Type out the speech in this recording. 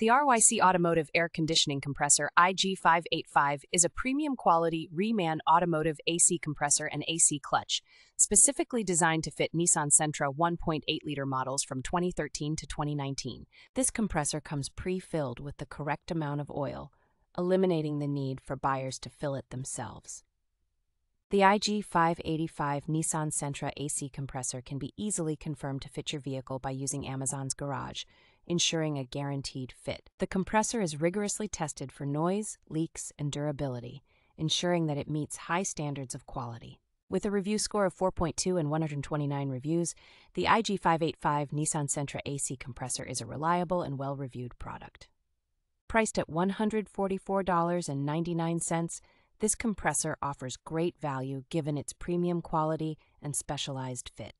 The RYC Automotive Air Conditioning Compressor IG585 is a premium quality Reman automotive AC compressor and AC clutch, specifically designed to fit Nissan Sentra 1.8 liter models from 2013 to 2019. This compressor comes pre filled with the correct amount of oil, eliminating the need for buyers to fill it themselves. The IG585 Nissan Sentra AC compressor can be easily confirmed to fit your vehicle by using Amazon's Garage ensuring a guaranteed fit. The compressor is rigorously tested for noise, leaks, and durability, ensuring that it meets high standards of quality. With a review score of 4.2 and 129 reviews, the IG585 Nissan Sentra AC compressor is a reliable and well reviewed product. Priced at $144.99, this compressor offers great value given its premium quality and specialized fit.